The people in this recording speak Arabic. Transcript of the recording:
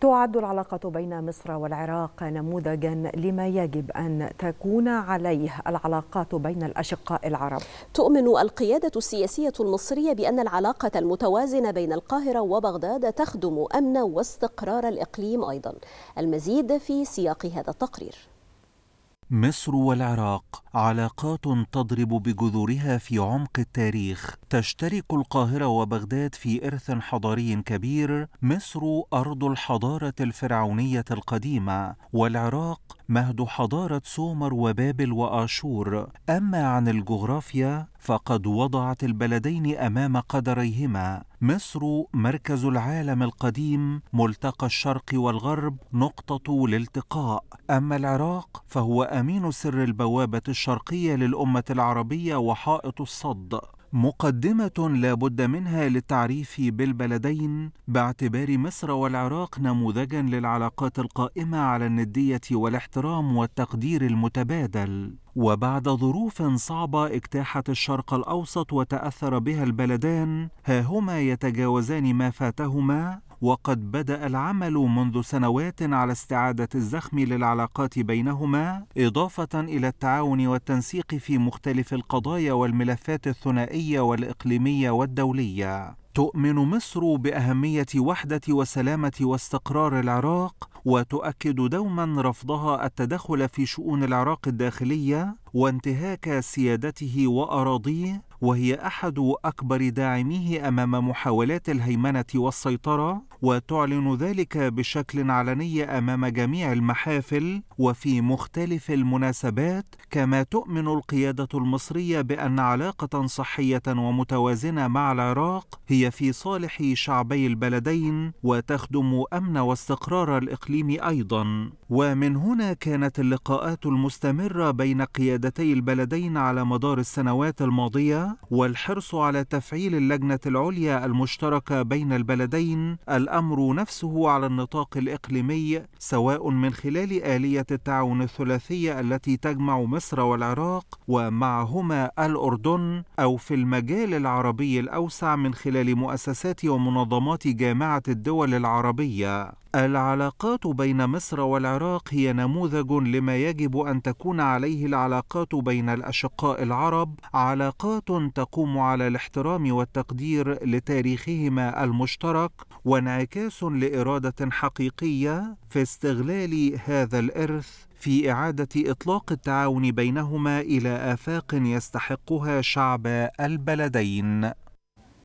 تعد العلاقة بين مصر والعراق نموذجا لما يجب أن تكون عليه العلاقات بين الأشقاء العرب. تؤمن القيادة السياسية المصرية بأن العلاقة المتوازنة بين القاهرة وبغداد تخدم أمن واستقرار الإقليم أيضا. المزيد في سياق هذا التقرير. مصر والعراق علاقات تضرب بجذورها في عمق التاريخ. تشترك القاهرة وبغداد في إرث حضاري كبير. مصر أرض الحضارة الفرعونية القديمة والعراق مهد حضارة سومر وبابل وآشور. أما عن الجغرافيا فقد وضعت البلدين أمام قدريهما. مصر مركز العالم القديم ملتقى الشرق والغرب نقطة الالتقاء أما العراق فهو أمين سر البوابة الشرقية للأمة العربية وحائط الصد. مقدمة لا بد منها للتعريف بالبلدين باعتبار مصر والعراق نموذجا للعلاقات القائمة على الندية والاحترام والتقدير المتبادل. وبعد ظروف صعبة اجتاحت الشرق الأوسط وتأثر بها البلدان ها هما يتجاوزان ما فاتهما؟ وقد بدأ العمل منذ سنوات على استعادة الزخم للعلاقات بينهما إضافة إلى التعاون والتنسيق في مختلف القضايا والملفات الثنائية والإقليمية والدولية. تؤمن مصر بأهمية وحدة وسلامة واستقرار العراق وتؤكد دوما رفضها التدخل في شؤون العراق الداخلية وانتهاك سيادته وأراضيه وهي أحد أكبر داعميه أمام محاولات الهيمنة والسيطرة وتعلن ذلك بشكل علني أمام جميع المحافل وفي مختلف المناسبات كما تؤمن القيادة المصرية بأن علاقة صحية ومتوازنة مع العراق هي في صالح شعبي البلدين وتخدم أمن واستقرار الإقليم أيضا. ومن هنا كانت اللقاءات المستمرة بين قيادتي البلدين على مدار السنوات الماضية والحرص على تفعيل اللجنة العليا المشتركة بين البلدين الأمر نفسه على النطاق الإقليمي سواء من خلال آلية التعاون الثلاثيه التي تجمع مصر والعراق ومعهما الأردن أو في المجال العربي الأوسع من خلال مؤسسات ومنظمات جامعة الدول العربية. العلاقات بين مصر والعراق هي نموذج لما يجب أن تكون عليه العلاقات بين الأشقاء العرب علاقات تقوم على الاحترام والتقدير لتاريخهما المشترك وانعكاس لإرادة حقيقية في استغلال هذا الإرث في إعادة إطلاق التعاون بينهما إلى آفاق يستحقها شعب البلدين.